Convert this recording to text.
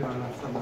算了，算了。